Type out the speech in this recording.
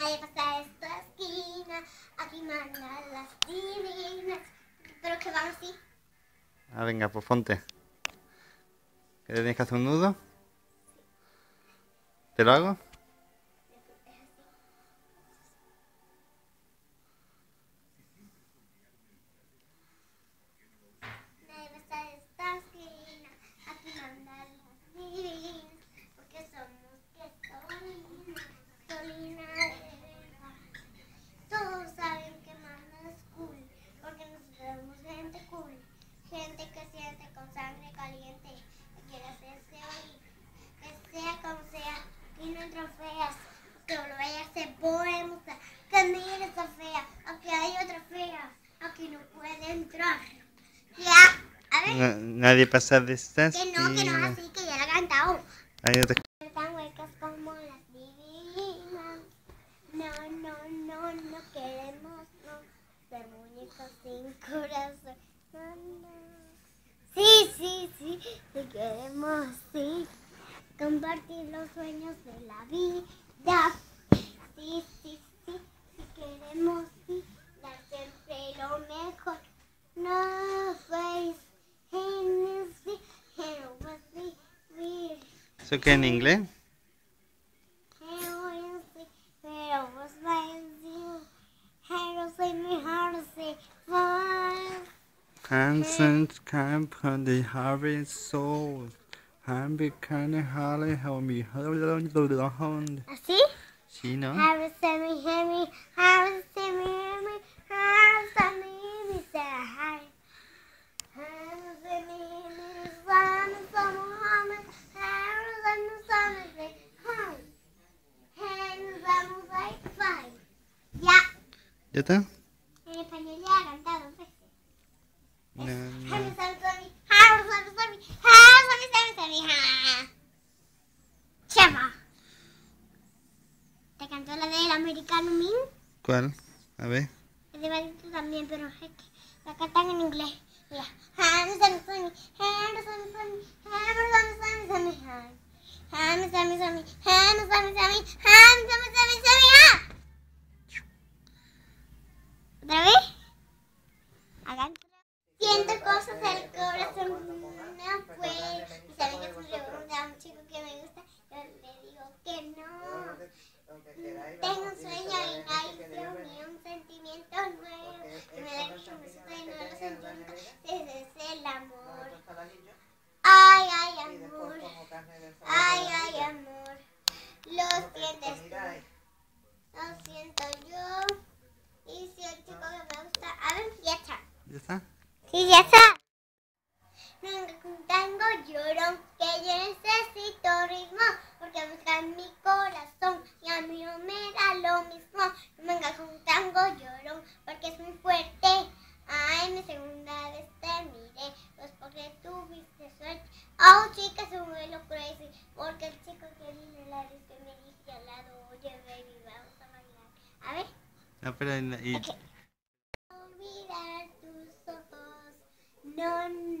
Nadie pasa esta esquina, aquí mandan las divinas. Pero que van así. Ah, venga, pues ponte. ¿Que tienes que hacer un nudo? ¿Te lo hago? Nadie pasa esta esquina, aquí mandan las divinas. Porque somos que Solina, Solina de verdad. Todos saben que manda es cool, porque nosotros somos gente cool. Gente que siente con sangre caliente, que quiere hacerse oír. Que sea como sea, y no entran feas. Que lo vaya a ser bohemia, que mire esa fea, aquí hay otra fea, aquí no puede entrar. Ya, a ver. Na- nadie pasa de esta Que no, que no así, que ya la he cantado. Hay Tan huecas como las divinas. No, no, no, no queremos, no. Ser muñecos sin corazón. No, no. Sí, sí, sí, sí queremos, sí. Compartir los sueños de la vida. It's okay in English. Hansen's camp on the Harvey soul. Hamby can Harley help me. Hello, the hound. See? She knows. ¿Ya está? En español ya ha cantado dos veces. No, no. Ha. Chema. ¿Te cantó la del americano Min? ¿Cuál? A ver. Es de también, pero es que la cantan en inglés. Mira. Tengo un sueño y traición y un sentimiento nuevo. Que me da mucho gusto y no lo sentimientos. mismo. No me encajo un tango llorón porque es muy fuerte. Ay, mi segunda vez te miré, pues porque tuviste suerte. Oh, chica, es un vuelo crazy, porque el chico que dice la vez que me dije al lado, oye, baby, vamos a bailar. A ver. No, pero... Y... Okay. Olvidar tus ojos, no, no.